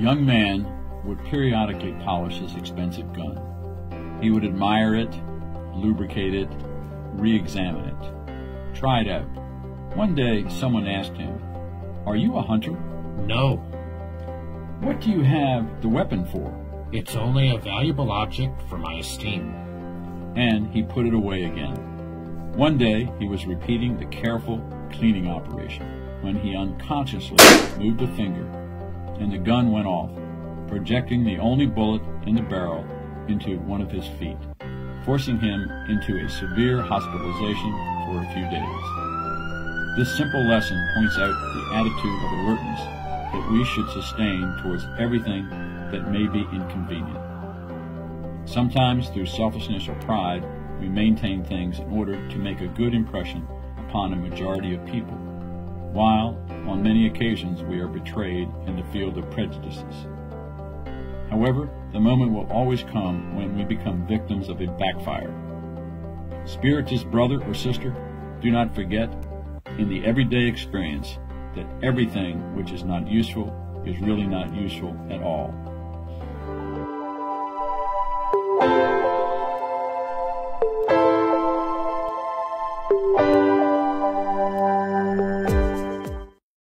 young man would periodically polish his expensive gun. He would admire it, lubricate it, re examine it, try it out. One day, someone asked him, Are you a hunter? No, What do you have the weapon for? it's only a valuable object for my esteem. And he put it away again. One day, he was repeating the careful cleaning operation when he unconsciously moved a finger, and the gun went off, projecting the only bullet in the barrel into one of his feet, forcing him into a severe hospitalization for a few days. This simple lesson points out the attitude of alertness that we should sustain towards everything that may be inconvenient. Sometimes, through selfishness or pride, we maintain things in order to make a good impression upon a majority of people, while, on many occasions, we are betrayed in the field of prejudices. However, the moment will always come when we become victims of a backfire. Spiritist brother or sister, do not forget, in the everyday experience, that everything which is not useful is really not useful at all.